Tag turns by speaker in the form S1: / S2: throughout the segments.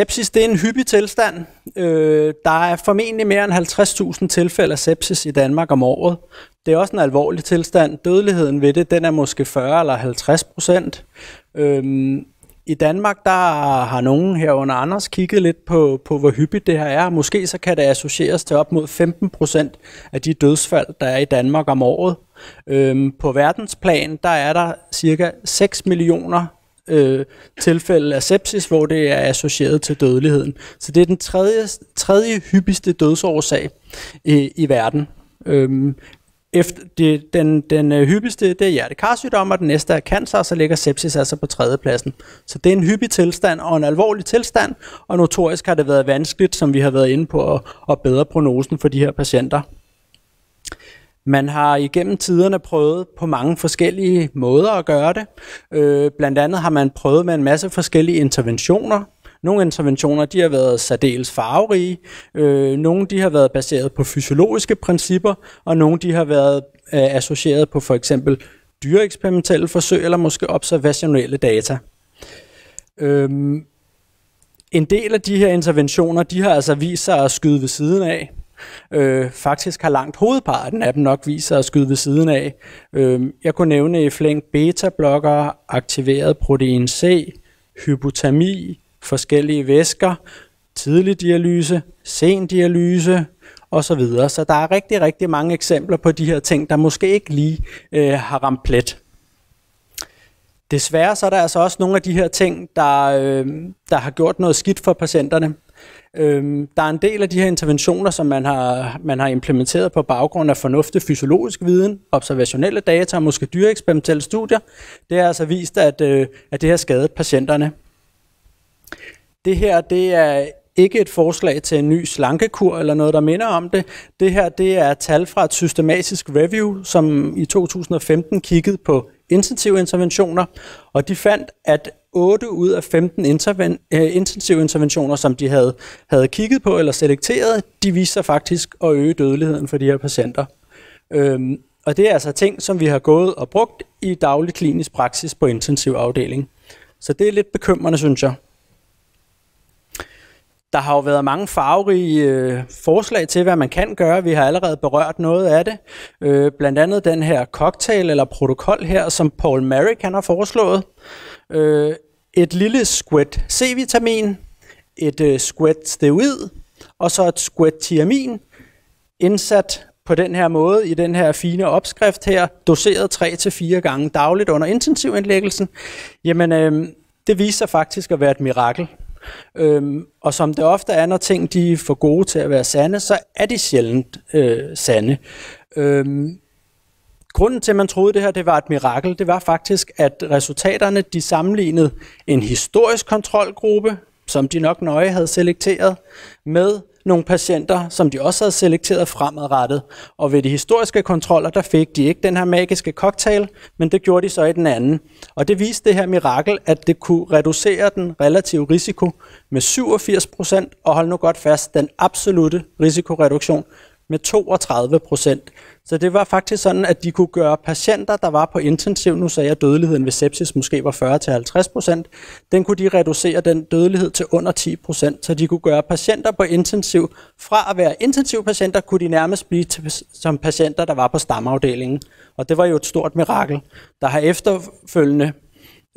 S1: sepsis det er en hyppig tilstand. Øh, der er formentlig mere end 50.000 tilfælde af sepsis i Danmark om året. Det er også en alvorlig tilstand. Dødeligheden ved det, den er måske 40 eller 50 procent. Øhm, I Danmark, der har nogen herunder Anders kigget lidt på, på, hvor hyppigt det her er. Måske så kan det associeres til op mod 15 procent af de dødsfald, der er i Danmark om året. Øhm, på verdensplan, der er der cirka 6 millioner øh, tilfælde af sepsis, hvor det er associeret til dødeligheden. Så det er den tredje, tredje hyppigste dødsårsag i, i verden. Øhm, efter det, den, den øh, hyppigste det er hjertekarsygdom, og den næste er cancer, og så ligger sepsis altså på tredjepladsen. Så det er en hyppig tilstand og en alvorlig tilstand, og notorisk har det været vanskeligt, som vi har været inde på, at, at bedre prognosen for de her patienter. Man har igennem tiderne prøvet på mange forskellige måder at gøre det. Øh, blandt andet har man prøvet med en masse forskellige interventioner. Nogle interventioner de har været særdeles farverige, øh, nogle de har været baseret på fysiologiske principper, og nogle de har været øh, associeret på for eksempel dyreeksperimentelle forsøg eller måske observationelle data. Øhm, en del af de her interventioner, de har altså vist sig at skyde ved siden af. Øh, faktisk har langt hovedparten af dem nok vist sig at skyde ved siden af. Øh, jeg kunne nævne i flæng beta-blokker, aktiveret protein C, hypotermi, forskellige væsker, tidlig dialyse, sen dialyse osv. Så, så der er rigtig, rigtig mange eksempler på de her ting, der måske ikke lige øh, har ramt plet. Desværre så er der altså også nogle af de her ting, der, øh, der har gjort noget skidt for patienterne. Øhm, der er en del af de her interventioner, som man har, man har implementeret på baggrund af fornuftig fysiologisk viden, observationelle data og måske dyreeksperimentelle studier. Det har altså vist, at, øh, at det har skadet patienterne. Det her det er ikke et forslag til en ny slankekur eller noget, der minder om det. Det her det er tal fra et systematisk review, som i 2015 kiggede på intensive interventioner, og de fandt, at 8 ud af 15 interven, øh, intensive interventioner, som de havde, havde kigget på eller selekteret, de viste sig faktisk at øge dødeligheden for de her patienter. Øhm, og det er altså ting, som vi har gået og brugt i daglig klinisk praksis på intensiv afdeling. Så det er lidt bekymrende, synes jeg. Der har jo været mange farverige øh, forslag til, hvad man kan gøre. Vi har allerede berørt noget af det. Øh, blandt andet den her cocktail eller protokol her, som Paul Merrick han har foreslået. Øh, et lille squat C-vitamin, et øh, squat steroid, og så et squat tiamin, indsat på den her måde, i den her fine opskrift her, doseret 3-4 gange dagligt under intensivindlæggelsen, jamen øh, det viser sig faktisk at være et mirakel. Øhm, og som det ofte er, når ting de er for gode til at være sande, så er de sjældent øh, sande. Øhm, grunden til, at man troede, det her det var et mirakel, det var faktisk, at resultaterne de sammenlignede en historisk kontrolgruppe, som de nok nøje havde selekteret, med nogle patienter, som de også havde selekteret fremadrettet. Og ved de historiske kontroller, der fik de ikke den her magiske cocktail, men det gjorde de så i den anden. Og det viste det her mirakel, at det kunne reducere den relative risiko med 87 procent, og hold nu godt fast, den absolute risikoreduktion med 32 procent. Så det var faktisk sådan, at de kunne gøre patienter, der var på intensiv, nu sagde jeg, at dødeligheden ved sepsis måske var 40-50 procent, den kunne de reducere den dødelighed til under 10 procent, så de kunne gøre patienter på intensiv, fra at være intensivpatienter, kunne de nærmest blive til, som patienter, der var på stamafdelingen. Og det var jo et stort mirakel. Der har efterfølgende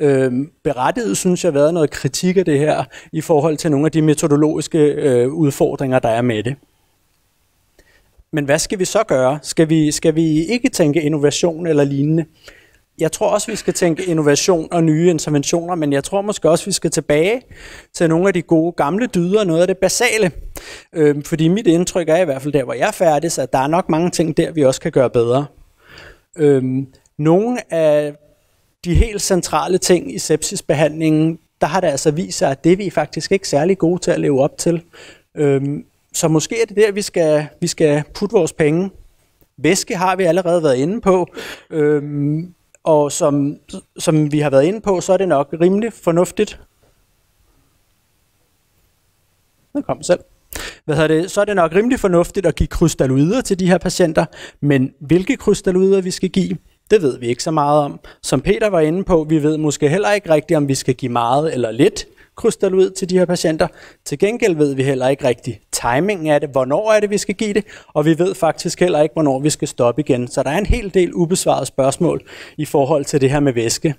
S1: øh, berettiget, synes jeg, været noget kritik af det her, i forhold til nogle af de metodologiske øh, udfordringer, der er med det. Men hvad skal vi så gøre? Skal vi, skal vi ikke tænke innovation eller lignende? Jeg tror også, vi skal tænke innovation og nye interventioner, men jeg tror måske også, vi skal tilbage til nogle af de gode gamle dyder, noget af det basale. Øhm, fordi mit indtryk er i hvert fald der, hvor jeg er færdig, så der er nok mange ting der, vi også kan gøre bedre. Øhm, nogle af de helt centrale ting i sepsisbehandlingen, der har det altså vist sig, at det er vi faktisk ikke særlig gode til at leve op til. Øhm, så måske er det der, vi skal, vi skal putte vores penge. Væske har vi allerede været inde på, øhm, og som, som vi har været inde på, så er det nok rimelig fornuftigt. Den kom selv. Hvad hedder det? Så er det nok rimelig fornuftigt at give krystalloider til de her patienter, men hvilke krystalloider vi skal give, Det ved vi ikke så meget om. Som Peter var inde på, vi ved måske heller ikke rigtigt, om vi skal give meget eller lidt krystalloid til de her patienter. Til gengæld ved vi heller ikke rigtigt, timingen af det, hvornår er det, vi skal give det, og vi ved faktisk heller ikke, hvornår vi skal stoppe igen. Så der er en hel del ubesvarede spørgsmål i forhold til det her med væske.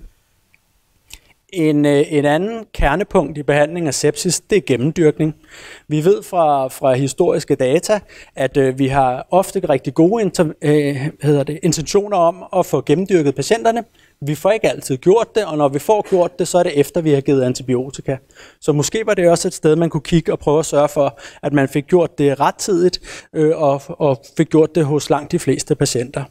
S1: En, øh, en anden kernepunkt i behandling af sepsis, det er gennemdyrkning. Vi ved fra, fra historiske data, at øh, vi har ofte rigtig gode inter, øh, hedder det, intentioner om at få gennemdyrket patienterne. Vi får ikke altid gjort det, og når vi får gjort det, så er det efter, vi har givet antibiotika. Så måske var det også et sted, man kunne kigge og prøve at sørge for, at man fik gjort det rettidigt, øh, og, og fik gjort det hos langt de fleste patienter.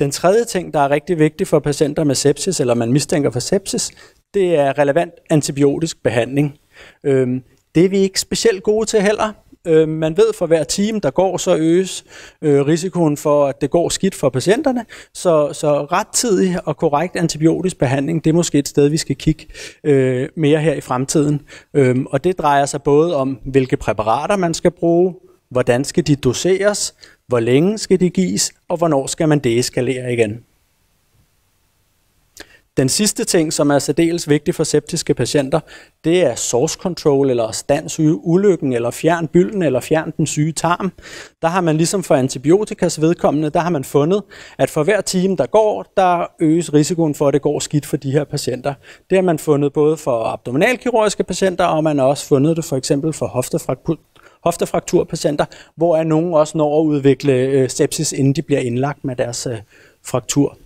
S1: Den tredje ting, der er rigtig vigtig for patienter med sepsis, eller man mistænker for sepsis, det er relevant antibiotisk behandling. Øh, det er vi ikke specielt gode til heller. Øh, man ved for hver time, der går, så øges øh, risikoen for, at det går skidt for patienterne. Så, så rettidig og korrekt antibiotisk behandling, det er måske et sted, vi skal kigge øh, mere her i fremtiden. Øh, og det drejer sig både om, hvilke præparater man skal bruge, hvordan skal de doseres, hvor længe skal de gives, og hvornår skal man deeskalere igen. Den sidste ting, som er særdeles vigtig for septiske patienter, det er source control, eller stans ulykken, eller fjern bylden, eller fjern den syge tarm. Der har man ligesom for antibiotikas vedkommende, der har man fundet, at for hver time, der går, der øges risikoen for, at det går skidt for de her patienter. Det har man fundet både for abdominalkirurgiske patienter, og man har også fundet det for eksempel for hoftefraktur hoftefrakturpatienter, hvor er nogen også når at udvikle øh, sepsis, inden de bliver indlagt med deres øh, fraktur.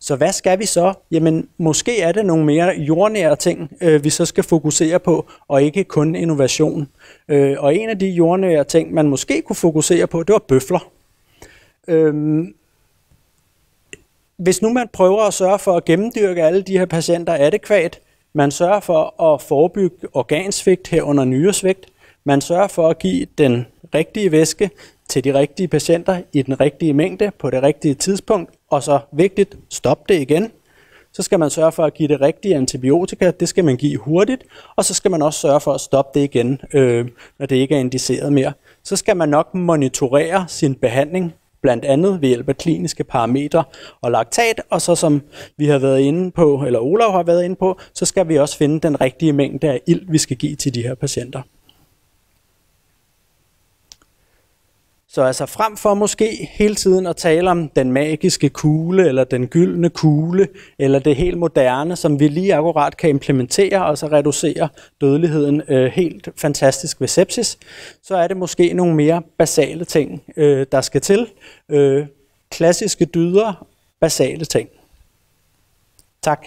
S1: Så hvad skal vi så? Jamen, måske er det nogle mere jordnære ting, øh, vi så skal fokusere på, og ikke kun innovation. Øh, og en af de jordnære ting, man måske kunne fokusere på, det var bøfler. Øh, hvis nu man prøver at sørge for at gennemdyrke alle de her patienter adekvat, man sørger for at forebygge organsvigt herunder nyresvigt, man sørger for at give den rigtige væske til de rigtige patienter i den rigtige mængde på det rigtige tidspunkt, og så vigtigt, stop det igen. Så skal man sørge for at give det rigtige antibiotika, det skal man give hurtigt, og så skal man også sørge for at stoppe det igen, øh, når det ikke er indiceret mere. Så skal man nok monitorere sin behandling, blandt andet ved hjælp af kliniske parametre og laktat, og så som vi har været inde på, eller Olav har været inde på, så skal vi også finde den rigtige mængde af ild, vi skal give til de her patienter. Så altså frem for måske hele tiden at tale om den magiske kugle, eller den gyldne kugle, eller det helt moderne, som vi lige akkurat kan implementere, og så reducere dødeligheden øh, helt fantastisk ved sepsis, så er det måske nogle mere basale ting, øh, der skal til. Øh, klassiske dyder, basale ting. Tak.